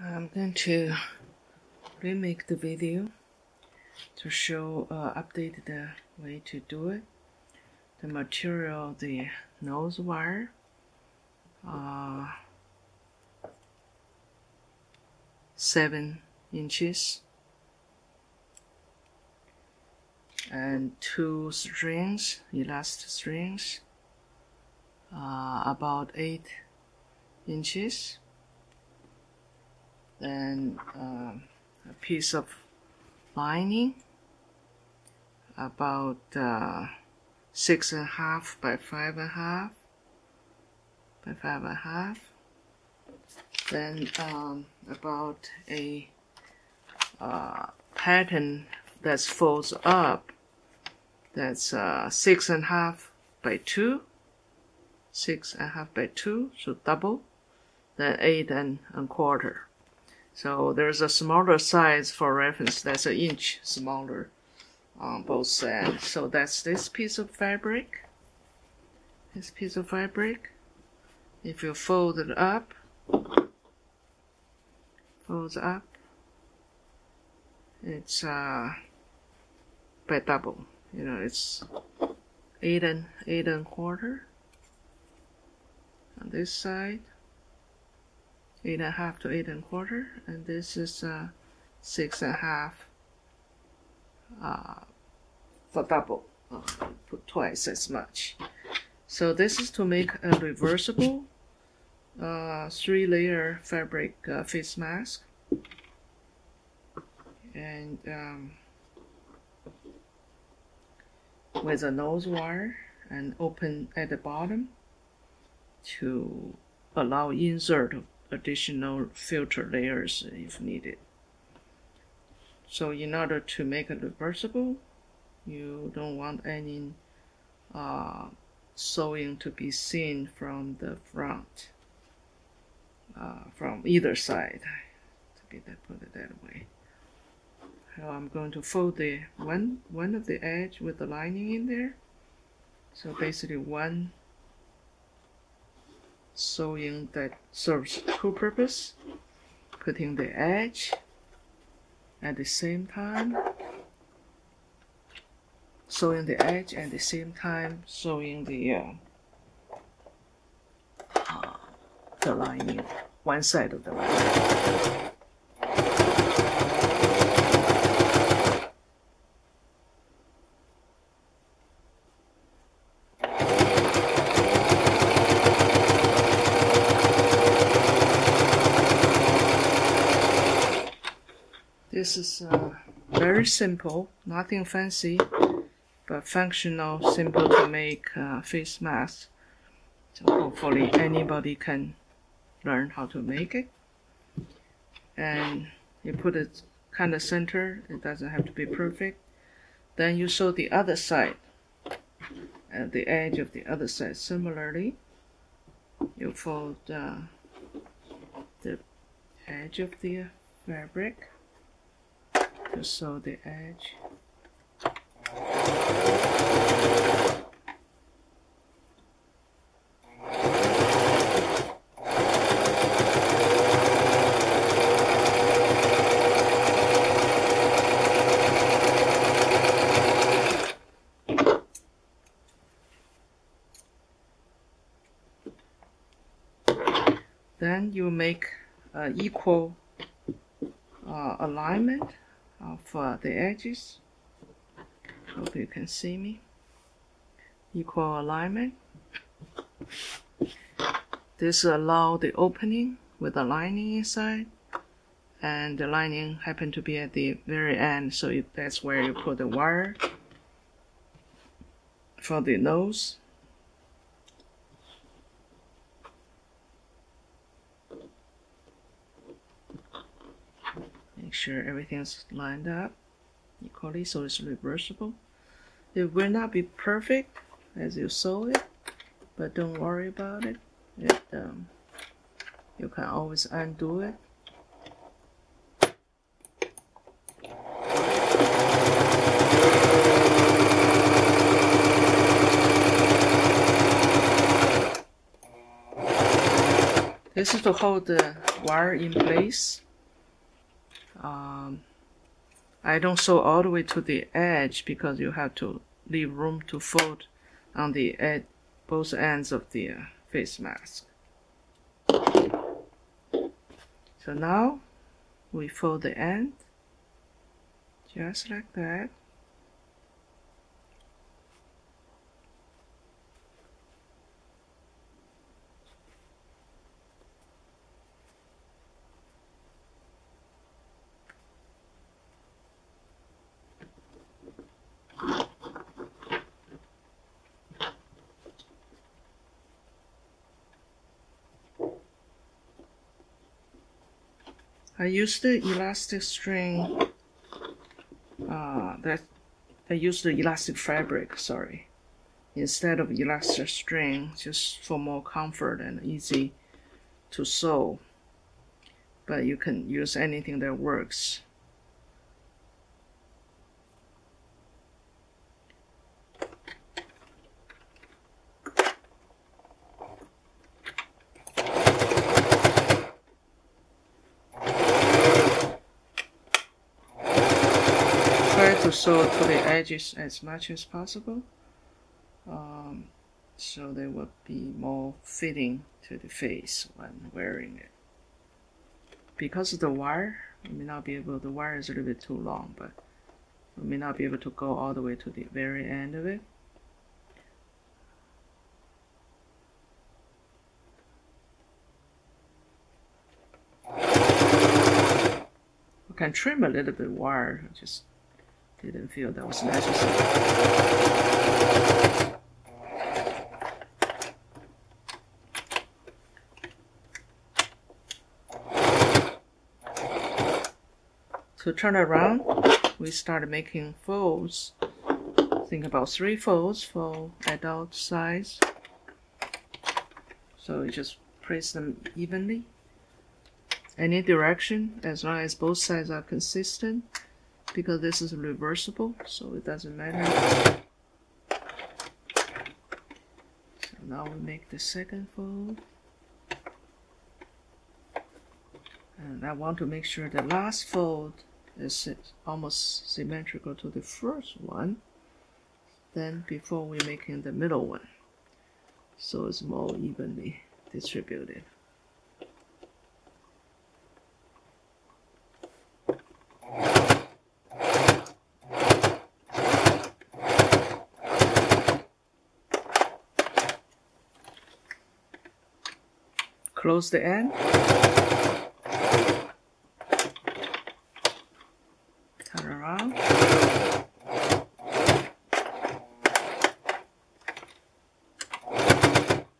I'm going to remake the video to show uh, updated uh, way to do it. The material, the nose wire, uh, seven inches, and two strings, elastic strings, uh, about eight inches then um, a piece of lining about uh, six and a half by five and a half by five and a half. Then um, about a uh, pattern that folds up that's uh, six and a half by two six and a half by two so double then eight and a quarter so there's a smaller size for reference that's an inch smaller on both sides. So that's this piece of fabric. This piece of fabric. If you fold it up, folds up, it's uh, by double. You know, it's eight and eight and a quarter on this side eight and a half to eight and a quarter and this is uh, six and a half uh, for double. Uh, put twice as much. So this is to make a reversible uh, three layer fabric uh, face mask. And um, with a nose wire and open at the bottom to allow insert additional filter layers if needed. So in order to make it reversible, you don't want any uh, sewing to be seen from the front, uh, from either side, to be that, put it that way. So I'm going to fold the one one of the edge with the lining in there. So basically one sewing that serves two purposes, putting the edge at the same time. Sewing the edge at the same time sewing the uh, uh, the lining one side of the lining This is uh, very simple, nothing fancy, but functional, simple to make uh, face mask. So hopefully anybody can learn how to make it. And you put it kind of center, it doesn't have to be perfect. Then you sew the other side, at the edge of the other side similarly. You fold uh, the edge of the fabric sew the edge. Then you make uh, equal uh, alignment of uh, the edges. Hope you can see me. Equal alignment. This allow the opening with the lining inside and the lining happen to be at the very end so that's where you put the wire for the nose make sure everything's lined up equally so it's reversible. It will not be perfect as you sew it but don't worry about it. It um, you can always undo it. This is to hold the wire in place um, I don't sew all the way to the edge because you have to leave room to fold on the ed both ends of the uh, face mask. So now we fold the end just like that. I used the elastic string. Uh, that I used the elastic fabric. Sorry, instead of elastic string, just for more comfort and easy to sew. But you can use anything that works. To sew to the edges as much as possible um, so they will be more fitting to the face when wearing it. Because of the wire, we may not be able, the wire is a little bit too long, but we may not be able to go all the way to the very end of it. We can trim a little bit wire, just didn't feel that was necessary. To turn around, we start making folds. Think about three folds for adult size. So you just place them evenly. Any direction, as long as both sides are consistent because this is reversible so it doesn't matter. So now we make the second fold. And I want to make sure the last fold is almost symmetrical to the first one then before we're making the middle one. So it's more evenly distributed close the end. Turn around.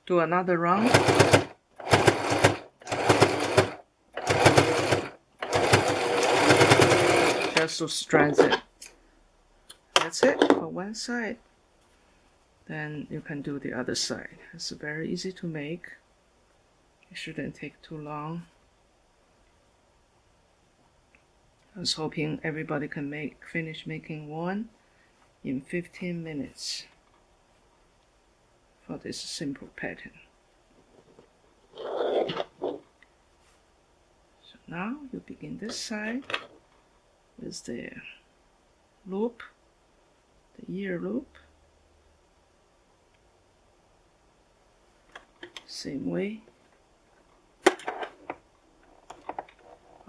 Do another round. Just to strengthen it. That's it for one side. Then you can do the other side. It's very easy to make. It shouldn't take too long. I was hoping everybody can make finish making one in 15 minutes for this simple pattern. So now you begin this side with the loop, the ear loop. Same way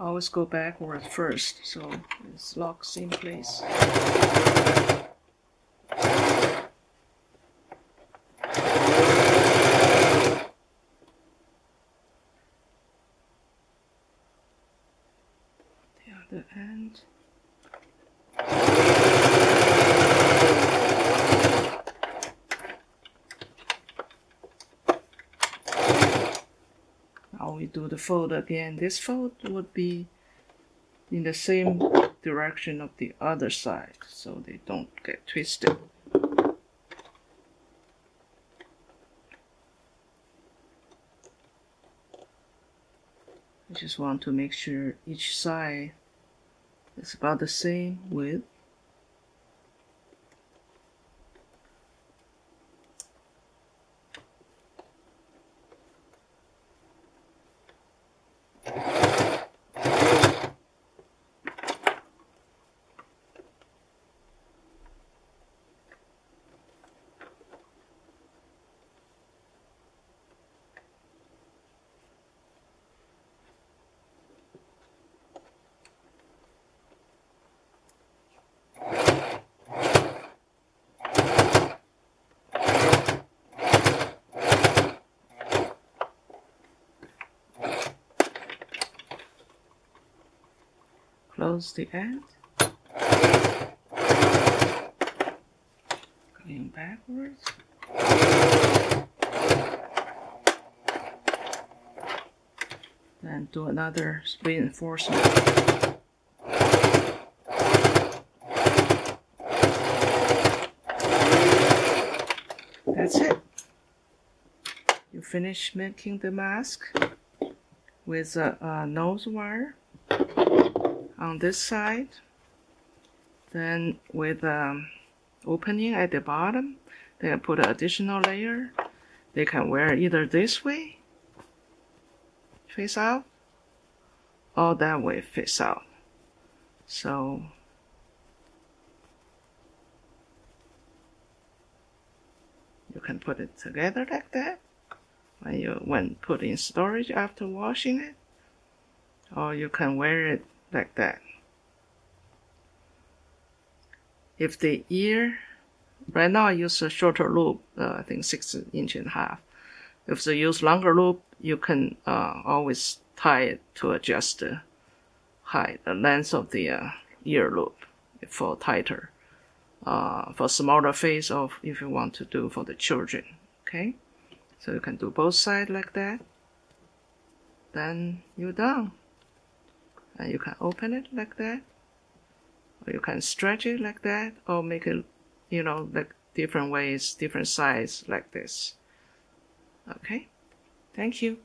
always go backward first so it locks in place. The other end. we do the fold again, this fold would be in the same direction of the other side so they don't get twisted. I just want to make sure each side is about the same width close the end. Going backwards. Then do another reinforcement. That's it. You finish making the mask with a, a nose wire on this side. Then with um, opening at the bottom, they put an additional layer. They can wear either this way, face out, or that way, face out. So you can put it together like that when you when put in storage after washing it or you can wear it like that. If the ear right now I use a shorter loop uh, I think six inch and a half. If you use longer loop you can uh, always tie it to adjust the height the length of the uh, ear loop for tighter uh, for smaller face or if you want to do for the children okay? So you can do both sides like that. Then you're done and you can open it like that or you can stretch it like that or make it you know like different ways different size like this. Okay? Thank you